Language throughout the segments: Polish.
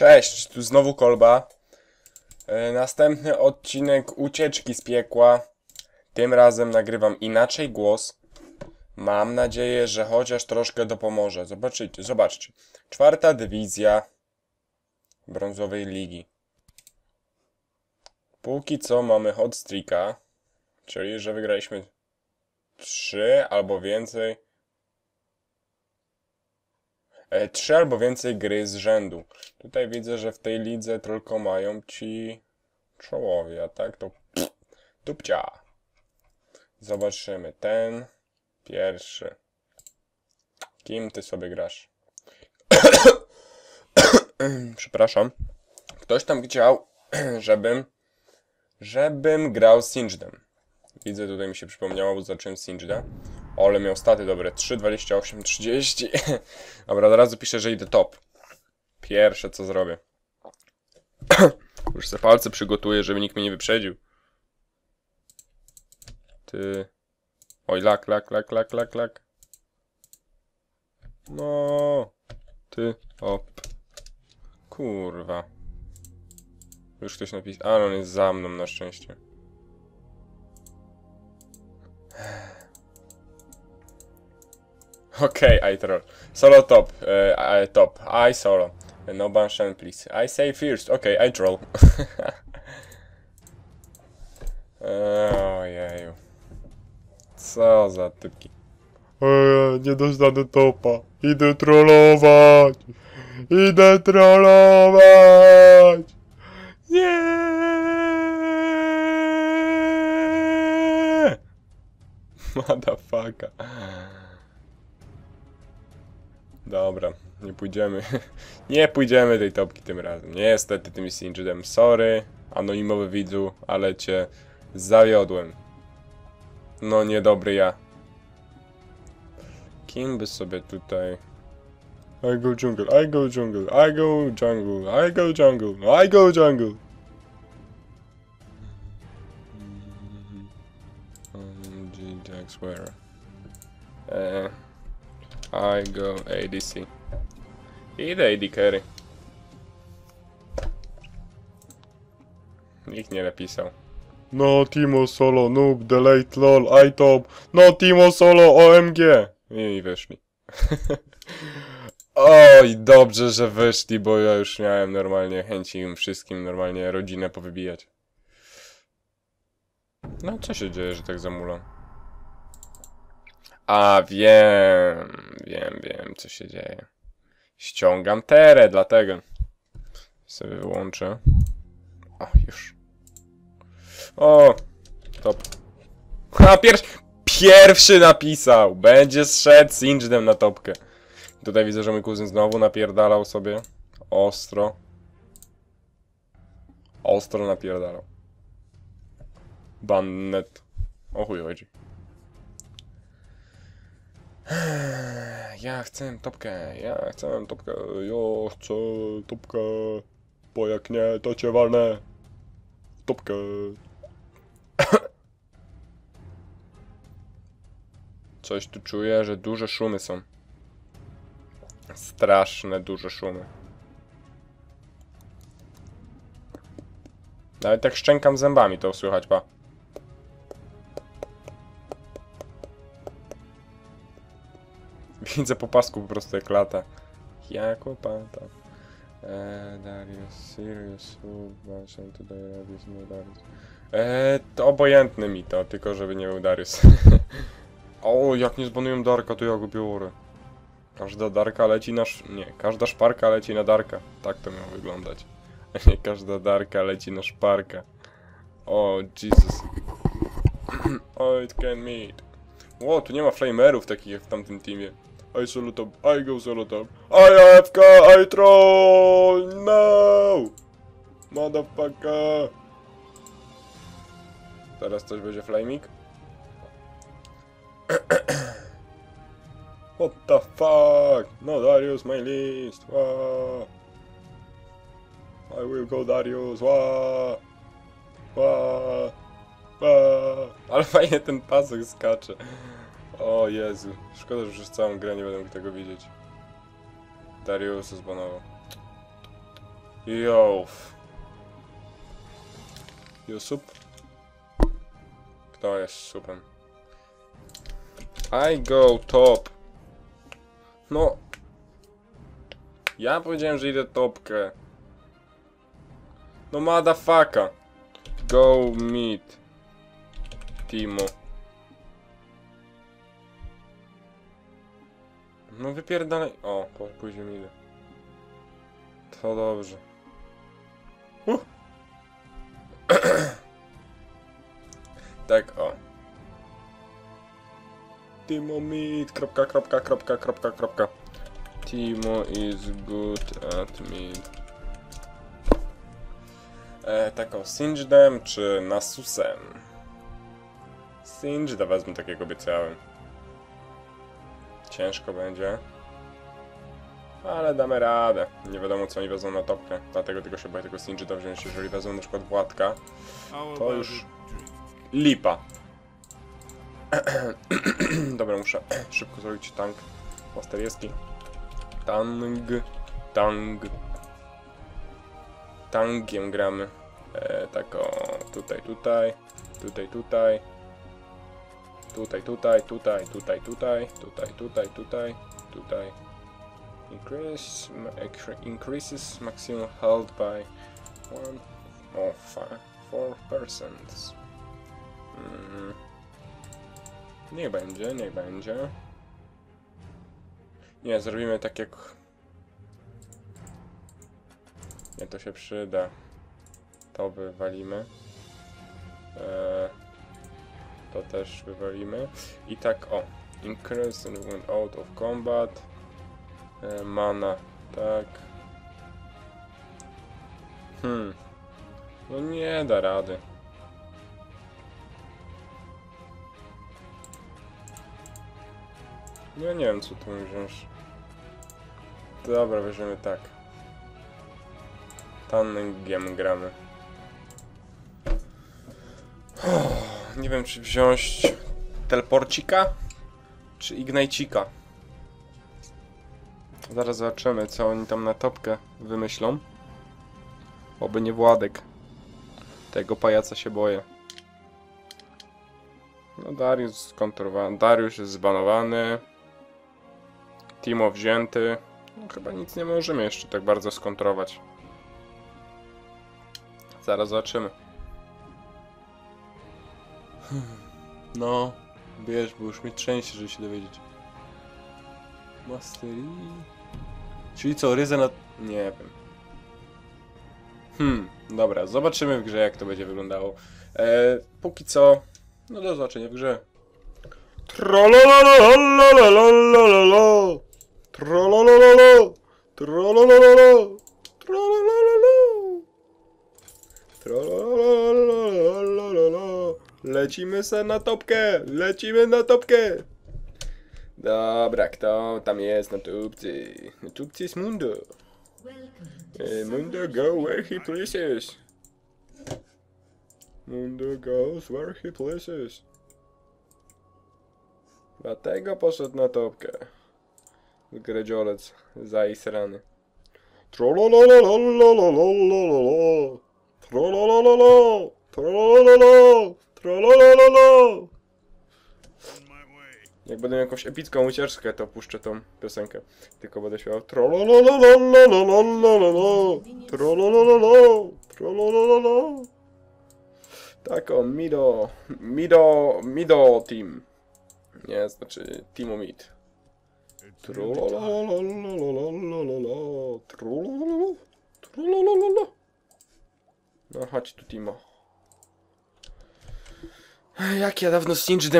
Cześć, tu znowu Kolba. E, Następny odcinek Ucieczki z piekła. Tym razem nagrywam inaczej głos. Mam nadzieję, że chociaż troszkę dopomoże. Zobaczycie, zobaczcie. Czwarta dywizja brązowej ligi. Póki co mamy hot streaka, czyli że wygraliśmy 3 albo więcej. E, Trzy albo więcej gry z rzędu. Tutaj widzę, że w tej lidze tylko mają ci czołowie, a tak to dupcia. Zobaczymy. Ten pierwszy. Kim ty sobie grasz? Przepraszam. Ktoś tam chciał, żebym żebym grał Singedem. Widzę, tutaj mi się przypomniało, bo zacząłem Singeda. Ole miał staty dobre. 3, 28, 30. Dobra, od razu piszę, że idę top. Pierwsze co zrobię. Już se palce przygotuję, żeby nikt mnie nie wyprzedził. Ty. Oj, lak, lak, lak, lak, lak, lak. No. Ty. Op. Kurwa. Już ktoś napisał. A, no on jest za mną na szczęście. Okej, I troll. Solo top. Uh, I top. I solo. No bansham, please. I say first. Okay, I troll. Ojeju. Co za typki. Eee, nie dostanę topa. Idę trollować. Idę trollować. Nie. Motherfucker. Dobra, nie pójdziemy. nie pójdziemy tej topki tym razem. Niestety tym Singedem. Sorry, anonimowy widzu, ale cię zawiodłem. No niedobry ja. Kim by sobie tutaj... I go jungle, I go jungle, I go jungle, I go jungle, no I go jungle. Um, G Jax where? Eh, I go ADC. Idę AD carry. Nikt nie napisał. No Timo solo, noob, delete, lol, I top. No Timo solo, OMG. I wyszli. Oj, dobrze, że wyszli, bo ja już miałem normalnie chęci im wszystkim normalnie rodzinę powybijać. No, co się dzieje, że tak zamulam? A, wiem, wiem, wiem, co się dzieje. Ściągam terę, dlatego. Sobie wyłączę. O, już. O, top. A, pierwszy, pierwszy napisał. Będzie zszedł z Ingedem na topkę. Tutaj widzę, że mój kuzyn znowu napierdalał sobie. Ostro. Ostro napierdalał. Bannet. O chuj chodzi. Ja chcę topkę, ja chcę topkę, ja chcę topkę, bo jak nie, to cię walnę. Topkę. Coś tu czuję, że duże szumy są. Straszne duże szumy. Nawet tak szczękam zębami, to słychać, pa. Widzę po pasku po prostu jak lata. Jak opata. Eee, Darius, Sirius, Subwaszem, tutaj Darius, Darius. Eee, to obojętny mi to, tylko żeby nie był Darius. o, jak nie zbanują Darka, to ja go biorę. Każda Darka leci na... Sz... Nie, każda szparka leci na Darka. Tak to miało wyglądać. A nie każda Darka leci na szparka. O, Jesus. oh, it can meet. Ło, tu nie ma flamerów takich jak w tamtym teamie. I solo top, I go solo top. I AFK, I troll, no! Motherfucker. Teraz coś będzie flaming? What the fuck? No Darius, my list. I will go Darius. Wow. Wow. Ale fajnie ten pasek skacze. O Jezu. Szkoda, że już całą grę nie będę mógł tego widzieć. Darius zbanował. Yo. Jusup? Kto jest supem? I go top. No. Ja powiedziałem, że idę topkę. No madafaka. Go meet. Timo. No wypierdalaj. O, później idę. To dobrze. Uh. tak, o. Timomit, kropka, kropka, kropka, kropka, kropka. Timo is good at meat. E, taką Singedem czy Nasusem? Singeda wezmę takiego obiecałem. Ciężko będzie. Ale damy radę. Nie wiadomo co oni wezmą na topkę. Dlatego tylko się boję tego Singeda wziąć. Jeżeli wezmą na przykład Władka, to już lipa. Dobra, muszę szybko zrobić tank masterieski. Tang, tang. Tangiem gramy. E, tak o, tutaj, tutaj, tutaj, tutaj. Tutaj, tutaj, tutaj, tutaj, tutaj, tutaj, tutaj, tutaj, tutaj. Increase, increases maximum health by one oh, or four percent. Mm -hmm. Niech będzie, niech będzie. Nie, zrobimy tak jak... Nie, to się przyda. To wywalimy. Eee, to też wywalimy. I tak, o. Increase and went out of combat. Eee, mana, tak. Hmm. No nie da rady. No ja nie wiem, co tu wziąć. Dobra, weźmiemy tak. Tanningiem gramy. Nie wiem, czy wziąć teleporcika, czy ignajcika. Zaraz zobaczymy, co oni tam na topkę wymyślą. Oby nie Władek. Tego pajaca się boję. No Dariusz skontrowany. Dariusz jest zbanowany. Timo wzięty. No, chyba nic nie możemy jeszcze tak bardzo skontrować. Zaraz zobaczymy. No, bierz, bo już mi trzęsie, żeby się dowiedzieć. Mastery... Czyli co, Ryza na... Nie wiem. Hmm, dobra, zobaczymy w grze jak to będzie wyglądało. E, póki co, no do zobaczenia w grze. Trolololololololololol Trolololo! Trolololo! Trolololo! Trolololo! Lecimy se na topkę! Lecimy na topkę! Dobra, kto tam jest na tubcy? Na tubcy jest Mundo. Hey, Mundo go where he pleases. Mundo goes where he pleases. Dlatego poszedł na topkę. Gredziolec zaisrany. Trololololololololololo. Trololololo. Trololololo. Trololololo. Jak będę miał jakąś epicką ucieczkę, to puszczę tą piosenkę. Tylko będę śpiewał Trolololololololololo. Trololololo. Trololololo. Taką Mido. Mido. Mido Team. Nie, znaczy Teamo Mid. Trololololo. No chodź ja dawno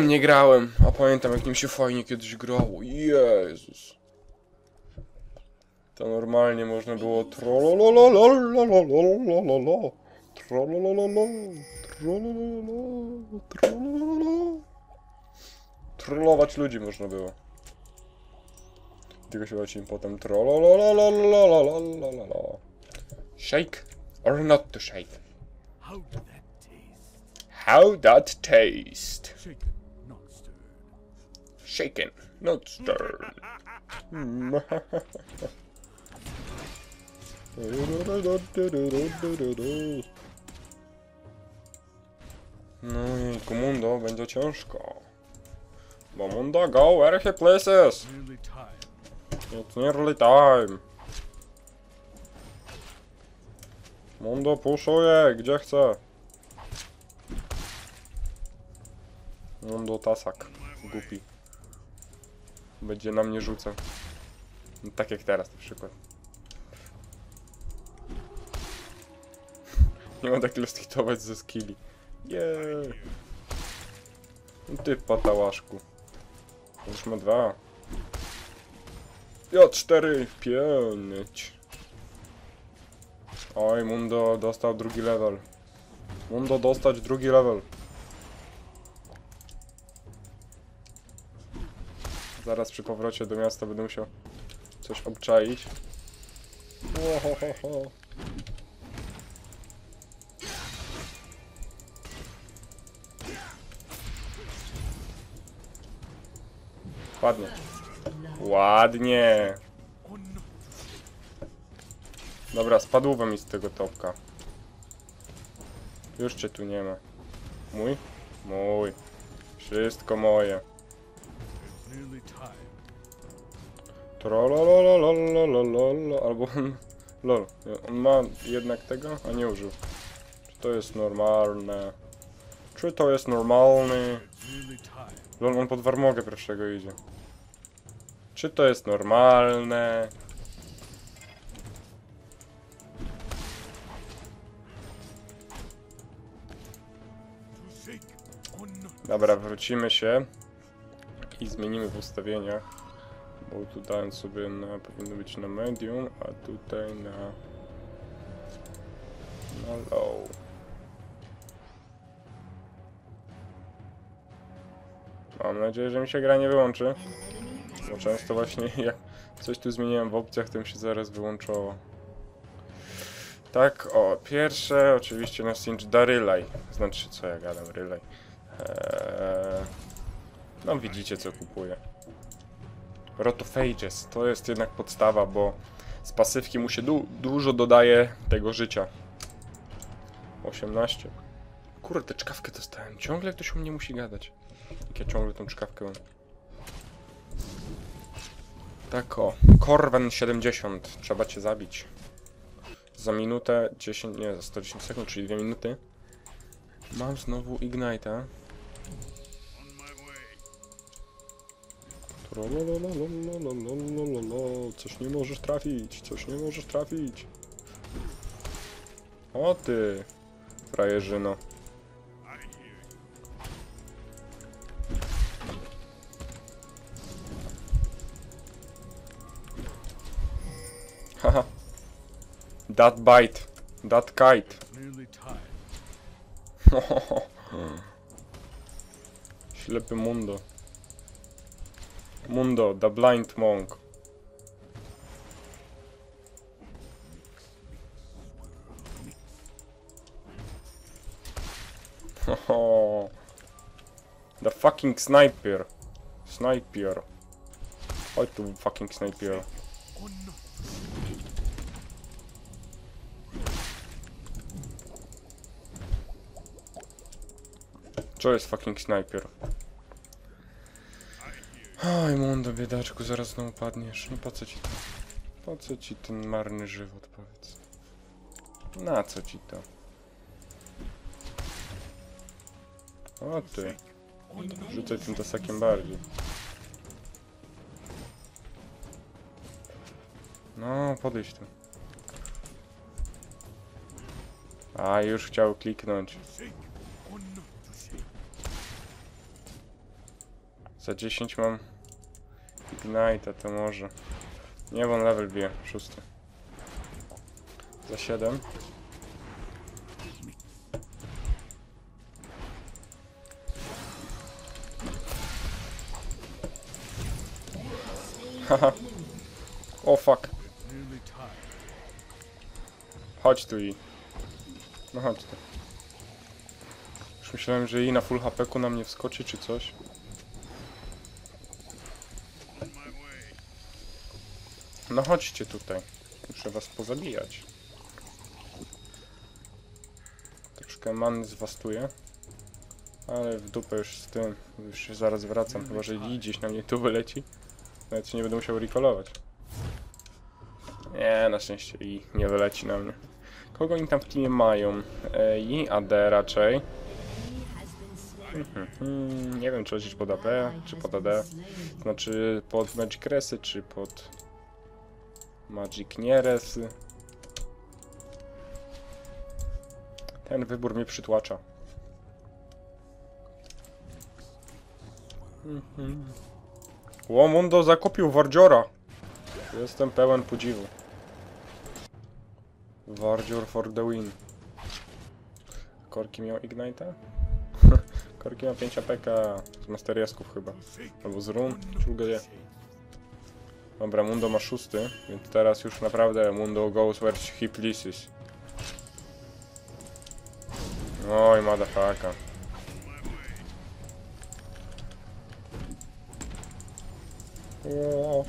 nie grałem, a pamiętam jak nim się fajnie kiedyś grało. Jezus. To normalnie można było można było. Tylko się lecimy potem trololololololololololol. Shake or not to shake? How that taste? How that taste? Shaken, not stirred. Shaken, not stirred. Hmm. No i mundo będzie ciężko. Bo mundo go where he places. It's nearly time. Mundo puszuje, gdzie chce. Mundo tasak, głupi. Będzie na mnie rzucał. Tak jak teraz na przykład. Nie ma tak hitować ze skilli. Yeah. No Ty patałaszku. Już ma dwa. Ja cztery, pięć. Oj, Mundo dostał drugi level. Mundo dostać drugi level. Zaraz przy powrocie do miasta będę musiał coś obczaić. Ohohoho. Ładnie. Ładnie. Dobra, spadło mi z tego topka. Już cię tu nie ma. Mój? Mój. Wszystko moje. Trolololololololol. Albo. Lol. On ma jednak tego? A nie użył. Czy to jest normalne? Czy to jest normalny? Lol, on pod warmogę pierwszego idzie. Czy to jest normalne? Dobra, wrócimy się i zmienimy w ustawieniach. Bo tu dałem sobie na, powinno być na medium, a tutaj na, na low. Mam nadzieję, że mi się gra nie wyłączy. Często właśnie jak coś tu zmieniłem w opcjach, to mi się zaraz wyłączało. Tak, o, pierwsze oczywiście na Singe da. Znaczy, co ja gadam, Relay. Eee, no widzicie co kupuję. Rotophages to jest jednak podstawa, bo z pasywki mu się du dużo dodaje tego życia. 18. Kurde, tę czkawkę dostałem. Ciągle ktoś u mnie musi gadać. Jak ja ciągle tą czkawkę mam. Tak o, Korwen 70, trzeba cię zabić. Za minutę 10, nie, za 110 sekund, czyli 2 minuty. Mam znowu Ignite'a. Coś nie możesz trafić, coś nie możesz trafić. O ty, frajerzyno. Haha. That bite, that kite. Ślepy Mundo. Mundo, the blind monk. the fucking sniper. Sniper. Chodź tu fucking sniper. Co jest fucking sniper? Oj, Mundo, biedaczku, zaraz znowu padniesz. No po co ci to? Po co ci ten marny żywot, powiedz? Na co ci to? O ty, rzucaj tym tasakiem bardziej. No, podejdź tu. A, już chciał kliknąć. Za 10 mam Ignite, to może. Nie, bo on level bije, szósty. Za 7. Haha. o oh, fuck. Chodź tu i... No chodź tu. Już myślałem, że i na full hp na mnie wskoczy czy coś. No chodźcie tutaj. Muszę was pozabijać. Troszkę many zwastuje. Ale w dupę już z tym. Już się zaraz wracam, chyba że gdzieś na mnie tu wyleci. Nawet się nie będę musiał recallować. Nie, na szczęście i nie wyleci na mnie. Kogo oni tam w teamie mają? E, I AD raczej. Hmm, nie wiem, czy lecieć pod AP, czy pod AD. Znaczy pod Magic Resy, czy pod Magic Nieres. Ten wybór mnie przytłacza. Mhm. Łomundo zakupił Wardziora. Jestem pełen podziwu. Wardzior for the win. Korki miał Ignite'a? Korki ma 5 apeka z Masteriasków chyba. Albo z Run, czy Dobra, Mundo ma szósty, więc teraz już naprawdę Mundo goes where he pleases. Oj, madafaka. O,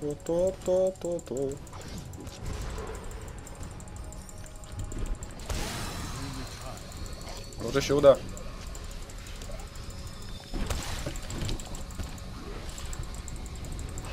to, to, to, to, to. Może się uda.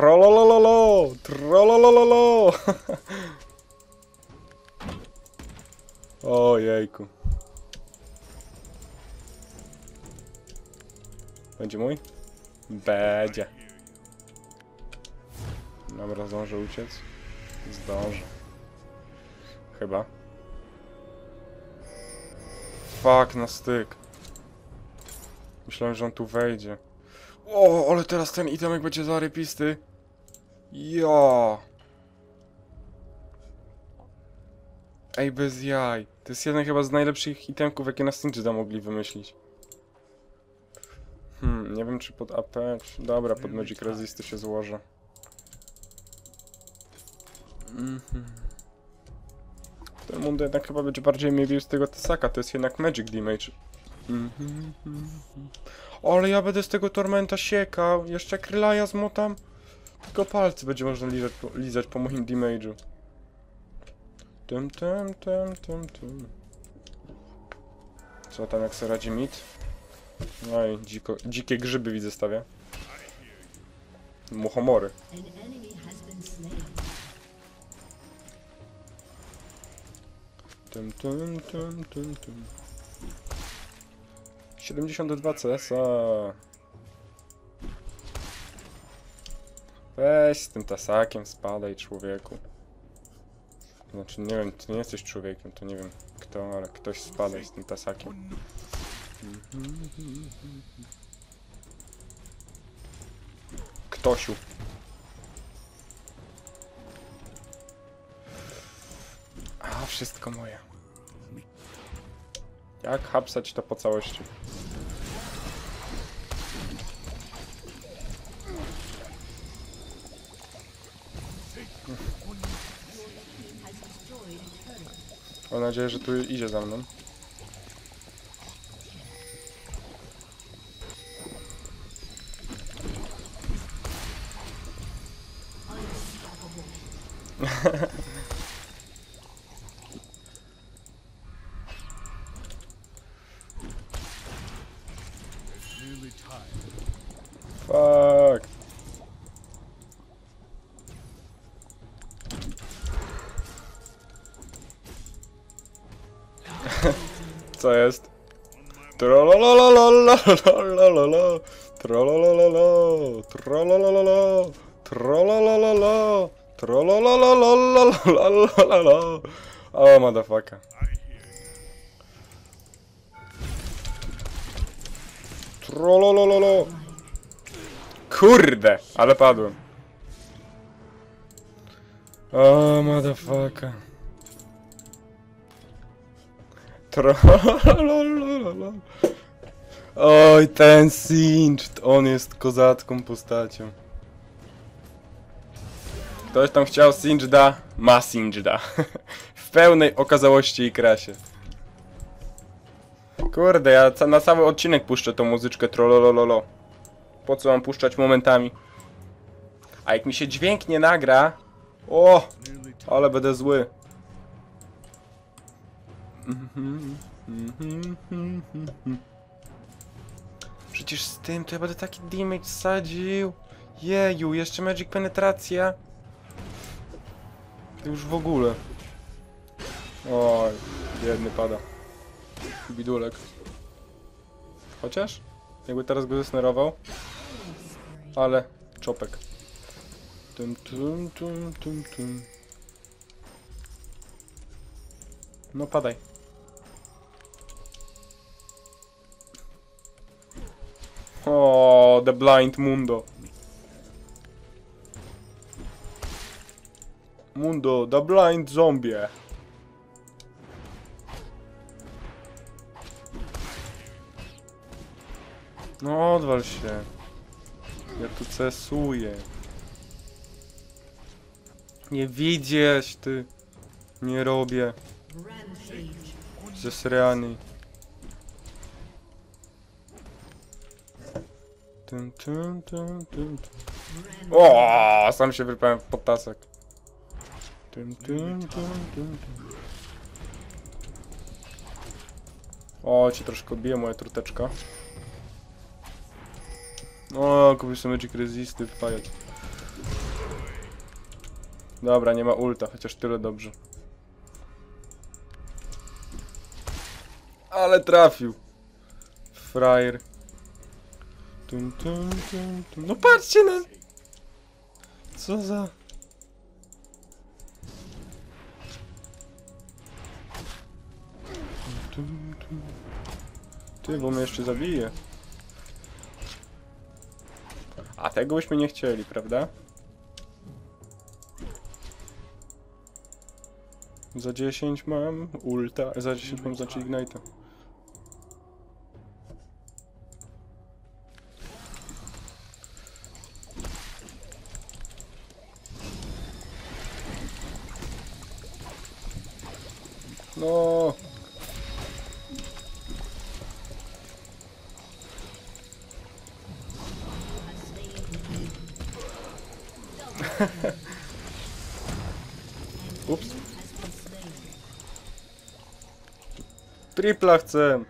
Trolololo! Trolololo! Ojejku. Będzie mój? Będzie. Dobra, zdążę uciec. Zdążę. Chyba. Fuck, na styk. Myślałem, że on tu wejdzie. O, ale teraz ten itemek będzie zarypisty. Ja. Ej, bez jaj. To jest jeden chyba z najlepszych itemków, jakie na Stingyda mogli wymyślić. Hmm, nie wiem czy pod AP, czy... Dobra, pod Magic Resisty się złożę. Mhm. Ten mundo jednak chyba będzie bardziej mnie bił z tego Tesaka, to jest jednak Magic Damage. Mhm. Ale ja będę z tego Tormenta siekał, jeszcze Krylaja zmotam. Tylko palce będzie można lizać, po- lizać po moim damage'u. Tum, tum, tum, tum, tum. Co tam, jak sobie radzi mit? No i dziko, dzikie grzyby widzę stawia. Muchomory. An enemy has been slain. Tum, tum, tum, Weź z tym tasakiem, spadaj człowieku. Znaczy nie wiem, ty nie jesteś człowiekiem, to nie wiem kto, ale ktoś spadaj z tym tasakiem. Ktosiu. A, wszystko moje. Jak hapsać to po całości? Mam nadzieję, że tu idzie za mną. co jest? Trolololololololololo Trololololo Trololololo Trololololo Trolololololololololo O oh, motherfucker. Trololololo Kurde, ale padłem O oh, motherfucker. Oj, ten Singed, on jest kozacką postacią. Ktoś tam chciał Singeda, ma Singeda. w pełnej okazałości i krasie. Kurde, ja na cały odcinek puszczę tą muzyczkę trollolololo. Po co mam puszczać momentami? A jak mi się dźwięk nie nagra... O! Ale będę zły. Przecież z tym to ja będę taki damage sadził. Jeju, jeszcze magic penetracja. Już w ogóle. Oj, biedny pada. Bidulek. Chociaż, jakby teraz go zesnerował. Ale, czopek. Tum, tum, tum, tum, tum. No padaj. O, the blind mundo. Mundo, the blind zombie. No, odwal się. Ja tu cesuję. Nie widzisz, ty. Nie robię. Zesrany. Tym, tym, tym, tym. O, sam się wypałem w potasek. Tym, tym, tym, tym, tym. O, cię troszkę bije moja truteczka. O, kupił sobie Magic Resistive, fajot. Dobra, nie ma ulta, chociaż tyle dobrze. Ale trafił. Frajer. Tum, tum, tum, tum. No patrzcie na... Co za... Ty, bo mnie jeszcze zabije. A tego byśmy nie chcieli, prawda? Za 10 mam ulta, za 10 mam znaczy ignite. Tripla chcę.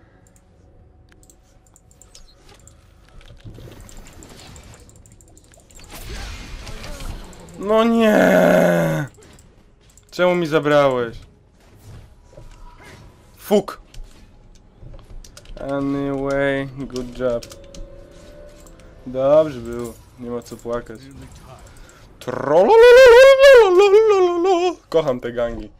No nie! Czemu mi zabrałeś? Fuk! Anyway, good job. Dobrze było, nie ma co płakać. Kocham te gangi.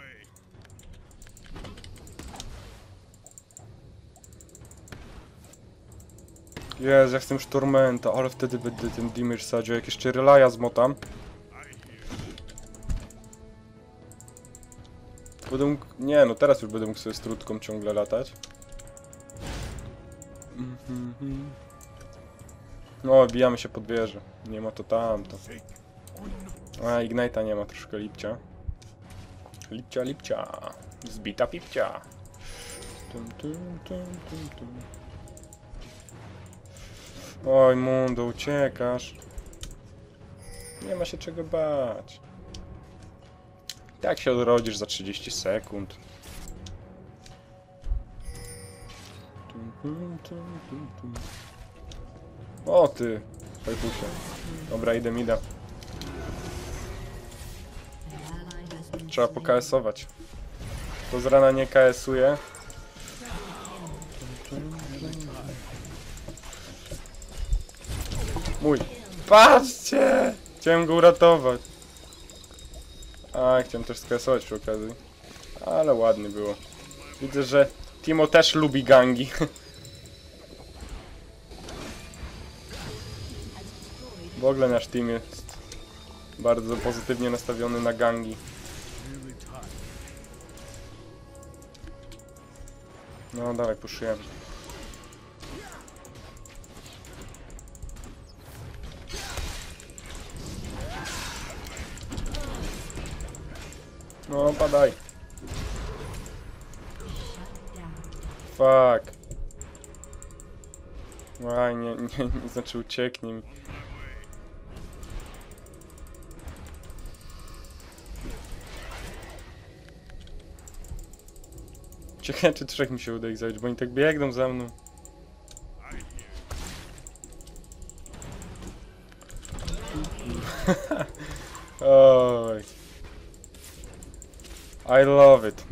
Jezu, ja chcę szturmenta, ale wtedy będę ten dimmer sadził. Jak jeszcze relaja zmotam. Będę mógł... Nie, no teraz już będę mógł sobie z trutką ciągle latać. No, bijamy się pod wieżę. Nie ma to tamto. A, Ignite'a nie ma, troszkę lipcia. Lipcia, lipcia. Zbita pipcia. Oj, Mundo, uciekasz. Nie ma się czego bać. Tak się odrodzisz za 30 sekund. O ty, fajkusie. Dobra, idę mida. Trzeba pokasować. To z rana nie KS-uje. Mój. Patrzcie! Chciałem go uratować. A, chciałem też skasować przy okazji. Ale ładnie było. Widzę, że Timo też lubi gangi. W ogóle nasz team jest bardzo pozytywnie nastawiony na gangi. No dawaj, puszujemy. No, padaj. Fuck. Aj, nie, nie, nie, znaczy ucieknie mi. Ciekawe, czy trzech mi się uda ich zabić, bo oni tak biegną za mną.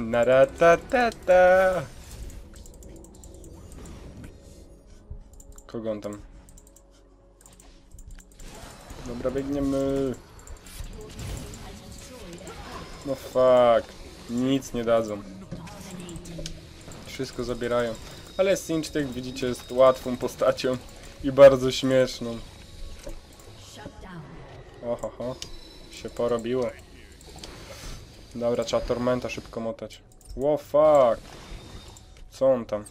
Naratatata. Kogo on tam? Dobra, biegniemy. No fuck. Nic nie dadzą. Wszystko zabierają. Ale Sinch, jak widzicie, jest łatwą postacią i bardzo śmieszną. Shut down. Oho, ho. się porobiło. Dobra, trzeba Tormenta szybko motać. Wo fuck. Co on tam?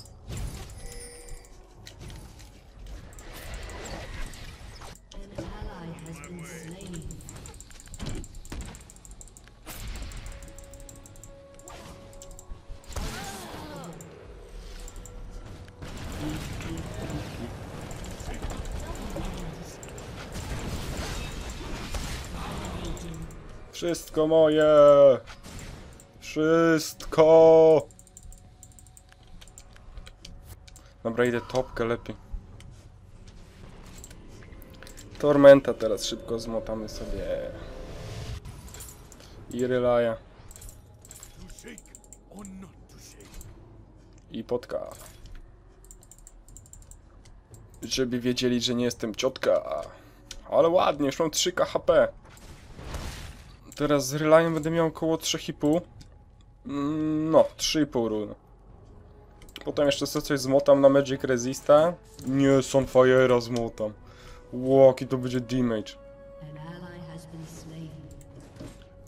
Wszystko moje! Wszystko! Dobra, idę topkę lepiej. Tormenta teraz szybko zmotamy sobie. I Relaja. I potka. Żeby wiedzieli, że nie jestem ciotka. Ale ładnie, już mam 3 HP. Teraz z Relajem będę miał około 3,5. Mm, No, 3,5 run. Potem jeszcze sobie coś zmotam na Magic Resista. Nie, Sunfire'a zmotam. Łoki, to będzie damage.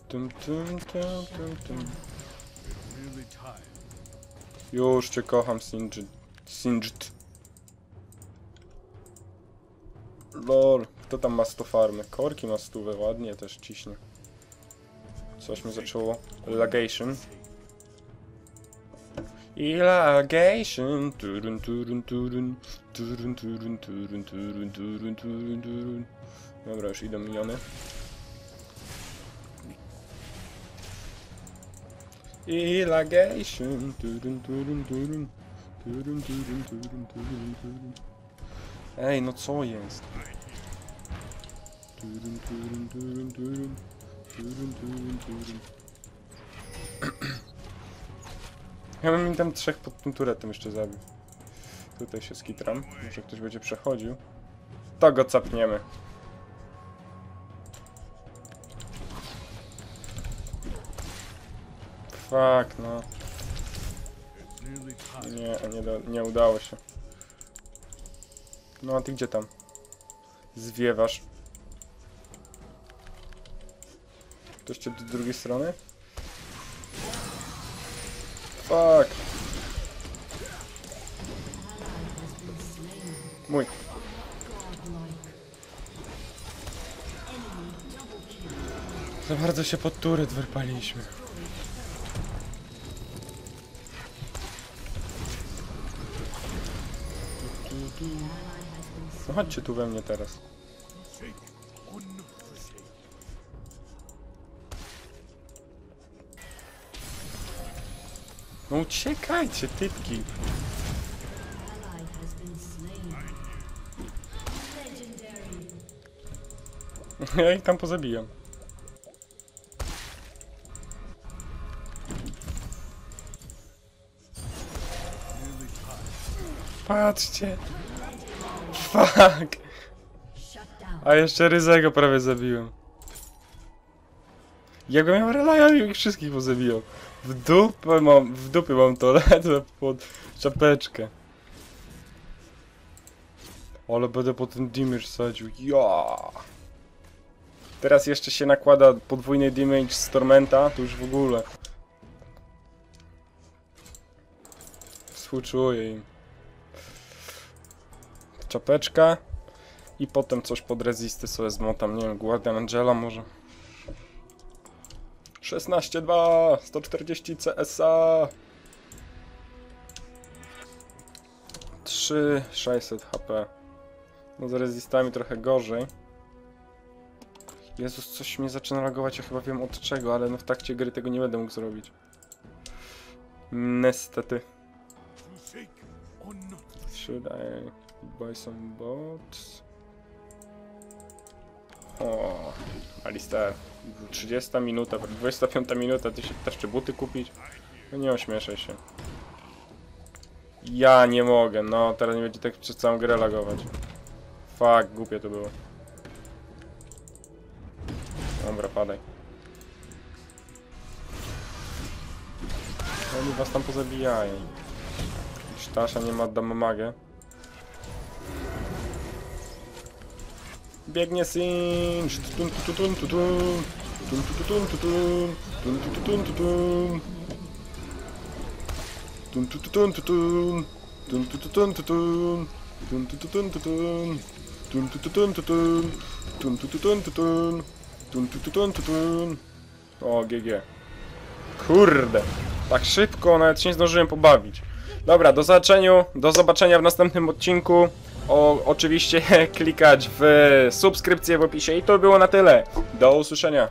Tum, tum, tum. Really tired. Już cię kocham, Singed. Singed. Lol, kto tam ma 100 farmy? Korki ma stówę, ładnie też ciśnie. Coś mi zaczęło. Lagation. I lagation. Turun, turun, turun. Turun, turun, turun, turun, turun, turun, turun. Dobra, już idą miniony. I lagation. Turun, turun, turun. Turun, turun, turun, turun, turun. Ej, no co jest? Turun, turun, turun, turun. Ja bym im tam trzech pod tym turetem jeszcze zabił. Tutaj się skitram. Może ktoś będzie przechodził. To go capniemy. Fuck, no. Nie, nie, do, nie udało się. No a ty gdzie tam? Zwiewasz. Ktoś cię do drugiej strony? Fuck! Mój. Za bardzo się pod turet wyrpaliśmy. No chodźcie tu we mnie teraz. No uciekajcie, tytki. Ja ich tam pozabijam. Patrzcie. Fuck. A jeszcze Ryzego prawie zabiłem. Ja go miałem relaja i ich wszystkich pozabijał. W dupę mam, w dupie mam to lecę pod czapeczkę. Ale będę po ten damage sadził, ja. Teraz jeszcze się nakłada podwójny damage z Tormenta, to już w ogóle. Współczuję im. Czapeczka. I potem coś pod rezisty sobie zmotam, nie wiem, Guardian Angela może. 16-2, 140 CSA. 3, 600 HP. No z rezistami trochę gorzej. Jezus, coś mnie zaczyna lagować, ja chyba wiem od czego, ale no w takcie gry tego nie będę mógł zrobić. Niestety. Should I buy some bots? O, Alistair. 30 minuta, 25 minuta, ty się też czy buty kupić? No nie ośmieszaj się. Ja nie mogę, no teraz nie będzie tak przez całą grę lagować. Fuck, głupie to było. Dobra, padaj. Oni was tam pozabijają. Sztasza nie ma damamagę. Biegnie Singe. O, GG. Kurde. Tak szybko, nawet się nie zdążyłem pobawić. Dobra, do zobaczenia, do zobaczenia w następnym odcinku. O, oczywiście klikać w subskrypcję w opisie i to było na tyle. Do usłyszenia.